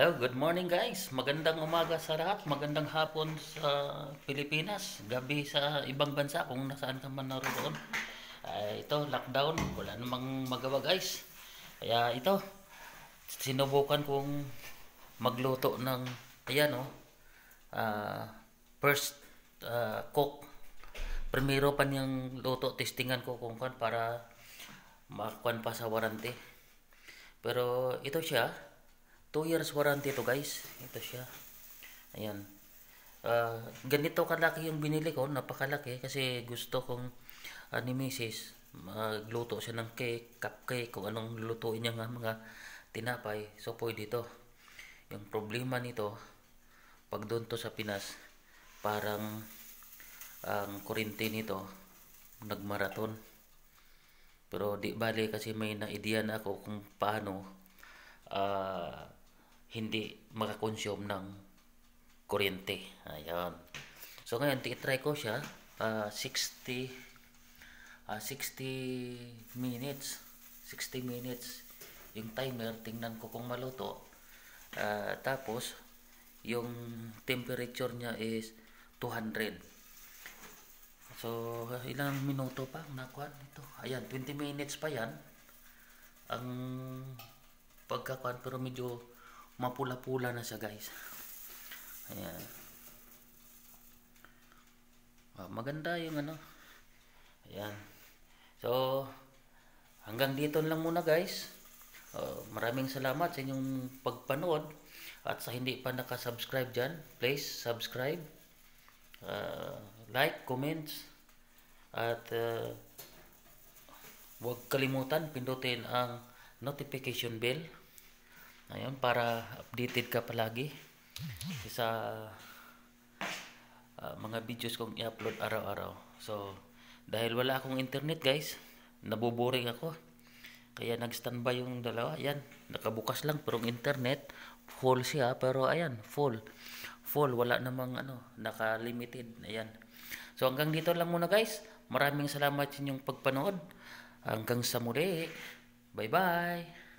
Hello, good morning guys. Magandang umaga sa lahat. Magandang hapon sa Pilipinas. Gabi sa ibang bansa kung nasaan ka man naroon. Ay, ito, lockdown. Wala namang magawa guys. Kaya ito, sinubukan kong magluto ng, ayan oh, ah, first ah, cook. Primero pa niyang luto, testingan ko kung kan para makuan pa sa warranty. Pero ito siya, 2 years warranty to guys. Ito siya. Ayan. Ah, ganito kalaki yung binili ko, napakalaki kasi gusto kong uh, ni Mrs. magluto siya ng cake, cupcake, kung anong lulutuin niya nga mga tinapay. So pwede ito. Yung problema nito, pag doon to sa Pinas, parang ang kurente nito nagmaraton. Pero di bali kasi may na-idea na ako kung paano ah, hindi makakonsume ng kuryente. Ayan. So ngayon, try ko siya. ah, 60 ah, 60 minutes. 60 minutes. Yung timer, tingnan ko kung maluto. Ah, tapos, yung temperature niya is 200. So, ilang minuto pa ang nakuha nito. Ayan, 20 minutes pa yan. Ang pagkakuan pero medyo mapula-pula na siya guys. Ayan. Ah, maganda yung ano. Ayan. So, hanggang dito lang muna guys. Ah, maraming salamat sa inyong pagpanood. At sa hindi pa nakasubscribe dyan, please subscribe. Ah, like, comments. At ah, huwag kalimutan pindutin ang notification bell. Ayun, para updated ka palagi sa ah, mga videos kong i-upload araw-araw. So, dahil wala akong internet guys, nabuboring ako. Kaya nag-standby yung dalawa. Ayan, nakabukas lang pero internet full siya pero ayan, full. Full, wala namang ano, naka-limited. Ayan. So hanggang dito lang muna guys. Maraming salamat sa inyong pagpanood. Hanggang sa muli. Bye-bye.